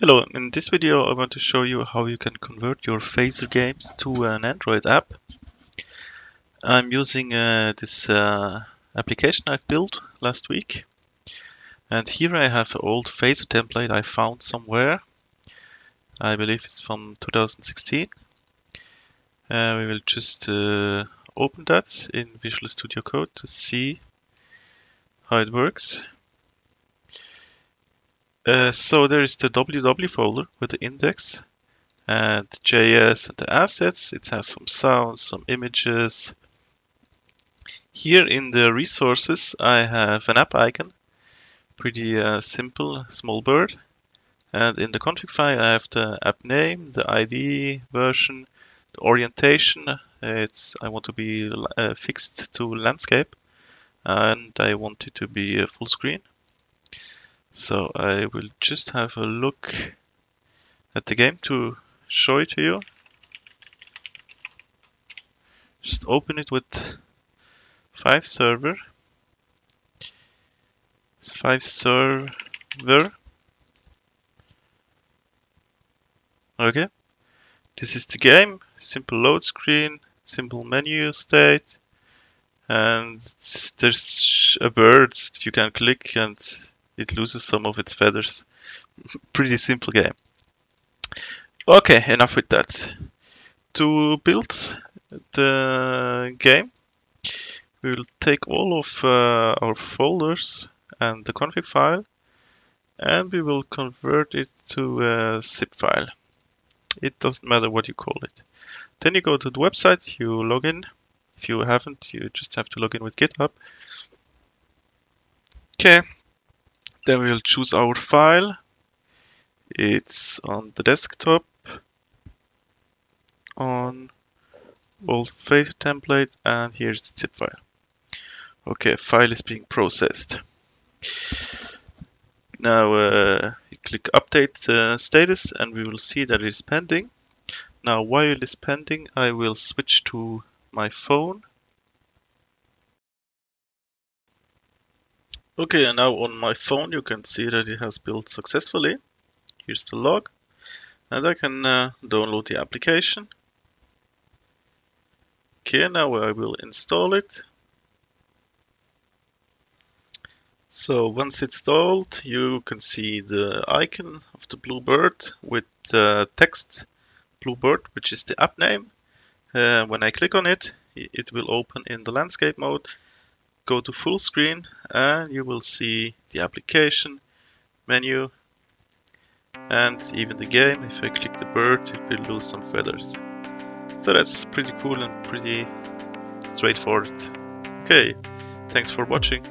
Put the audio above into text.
Hello, in this video I want to show you how you can convert your Phaser games to an Android app. I'm using uh, this uh, application I've built last week and here I have an old Phaser template I found somewhere. I believe it's from 2016. Uh, we will just uh, open that in Visual Studio Code to see how it works. Uh, so there is the www folder with the index and JS and the assets. It has some sounds, some images. Here in the resources, I have an app icon, pretty uh, simple, small bird. And in the config file, I have the app name, the ID version, the orientation. It's I want to be uh, fixed to landscape, and I want it to be full screen. So I will just have a look at the game to show it to you. Just open it with Five server. It's Five server. Okay. This is the game. Simple load screen, simple menu state, and there's a bird you can click and it loses some of its feathers. Pretty simple game. Okay, enough with that. To build the game, we will take all of uh, our folders and the config file and we will convert it to a zip file. It doesn't matter what you call it. Then you go to the website, you log in. If you haven't, you just have to log in with GitHub. Okay, then we'll choose our file. It's on the desktop on old Phaser template and here's the zip file. Okay, file is being processed. Now uh, click update uh, status and we will see that it is pending. Now while it is pending I will switch to my phone Okay, and now on my phone you can see that it has built successfully. Here's the log. And I can uh, download the application. Okay, now I will install it. So once installed, you can see the icon of the blue bird with uh, text bluebird, which is the app name. Uh, when I click on it, it will open in the landscape mode go to full screen and you will see the application menu and even the game. If I click the bird, it will lose some feathers. So that's pretty cool and pretty straightforward. Okay, thanks for watching.